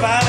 Bye.